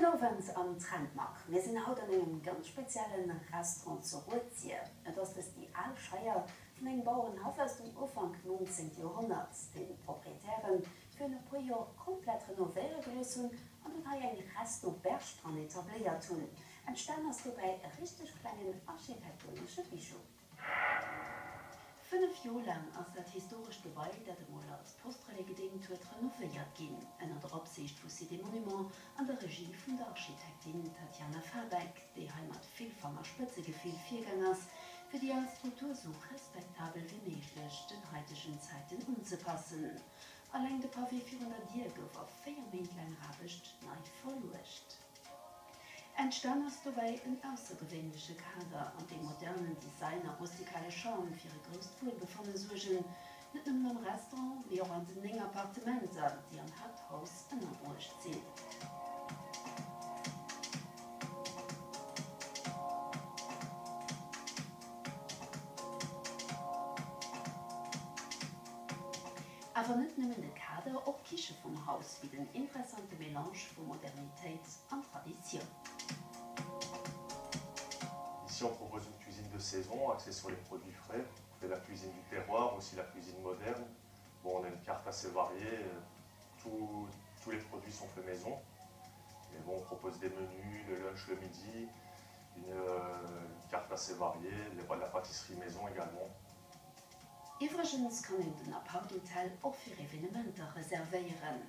Guten Abend am Trendmark. Wir sind haut an einem ganz speziellen Restaurant zur Ruzie. Das ist die Alscheier von den Bauern Hafers dem Ufang 19. Jahrhunderts, den Proprietären für eine Puyo komplett renoviert gelösen und dann hat ein Restaurant Bergstrand etabliert tun. Entstanden aus dabei richtig kleinen architektonische Bischof. Fünf Jahre lang aus das historisch Gebäude, der Demola aus Postre Novelgardkin, einer Absicht für sie dem Monument an der Regie von der Architektin Tatjana Fabek, die Heimat vielfacher Spitzegefühl Viergängers, für die als Kultur so respektabel wie möglich den heutigen Zeiten umzupassen. Allein der Pavé 400 Dirge war vier Monate lang rabisch neu verluscht. Entstand ist dabei ein außergewöhnlicher Kader, und die modernen Designer rustikale Schaum für ihre größte Wohlbefinden suchen, mit einem Restaurant an den Appartementen, die am Haupthaus in der Ruhe ziehen. Aber nicht nur in der Kader, auch Küche vom Haus wie den interessante Melange von Modernität und Tradition. Ici, on propose une cuisine de saison axée sur les produits frais. Fait la cuisine du terroir, aussi la cuisine moderne. Bon, on a une carte assez variée. Tout, tous les produits sont faits maison. Et bon, on propose des menus, le lunch le midi, une, euh, une carte assez variée, de la pâtisserie maison également. Übrigens kann in den Aparthotel auch für Evenementer reservieren.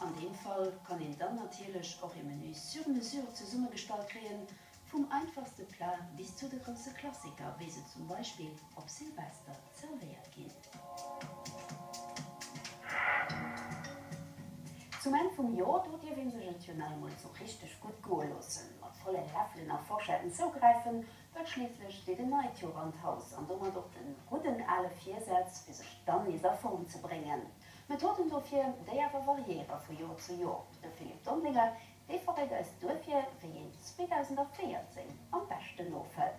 An dem Fall kann ihn dann natürlich auch im Menü sur mesure gestaltet kriegen, vom einfachsten Plan bis zu den großen Klassiker, wie sie zum Beispiel auf Silvester serviert gehen. Zum Ende vom Jahr tut ihr, wenn sich natürlich mal so richtig gut gehen lassen, mit vollen Löffeln nach Vorschalten zugreifen, wird schließlich steht ein Neitjurandhaus, an dem man doch den guten alle vier setzt, bis sich dann in dieser Form zu bringen. Methoden dofir déi awer variiere vu Joer zu Joer. De Philipp Domlinger Die Vorräder ist durchfir wie 2014 am besten Nofe.